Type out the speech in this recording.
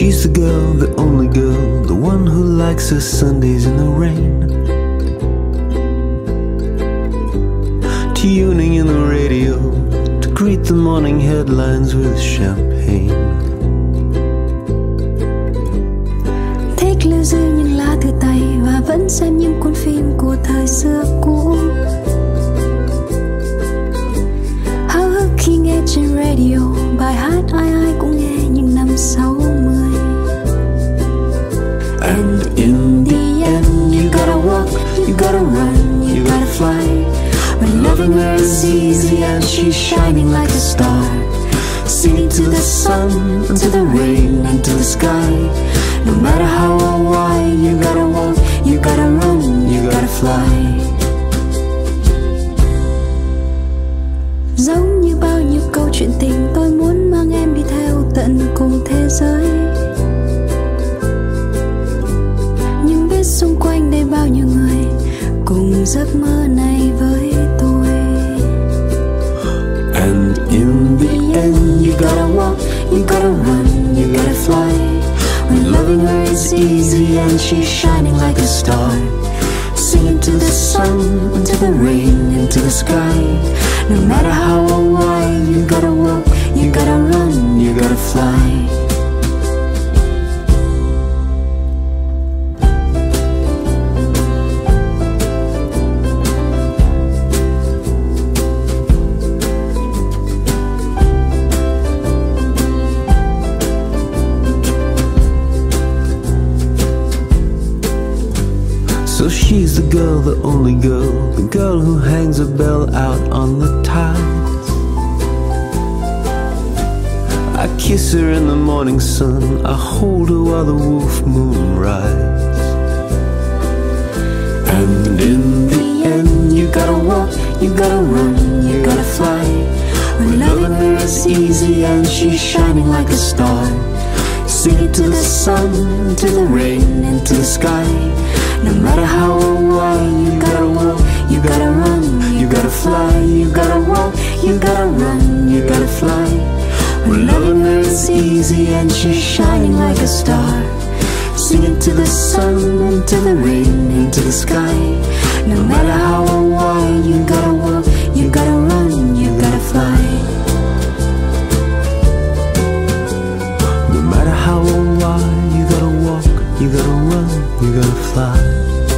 She's the girl, the only girl, the one who likes her Sundays in the rain. Tuning in the radio to greet the morning headlines with champagne. Thích lưu giữ những lá thư tay và vẫn xem những cuốn phim của thời xưa cũ. Háo hức khi nghe trên radio loving her is easy and she's shining like a star. Singing to the sun, and to the rain, and to the sky. No matter how or why, you gotta walk, you gotta run, you gotta fly. Giống như bao nhiêu câu chuyện tình tôi muốn mang em đi theo tận cùng thế giới Nhưng biết xung quanh đây bao nhiêu người cùng giấc mơ này And in the end, you gotta walk, you gotta run, you gotta fly. When loving her is easy and she's shining like a star. Singing to the sun, to the rain, and to the sky. No matter how or why, you gotta walk, you gotta run, you gotta fly. So she's the girl, the only girl, the girl who hangs a bell out on the tiles. I kiss her in the morning sun, I hold her while the wolf moon rides. And in the end, you gotta walk, you gotta run, you gotta fly. When loving her is easy and she's shining like a star. Singing to the sun, to the rain, to the sky. No matter how or why, you gotta walk, you gotta run, you gotta fly, you gotta walk, you gotta run, you gotta fly. When loving her is easy and she's shining like a star. Singing to the sun, and to the rain, and to the sky. You gotta run, you gotta fly.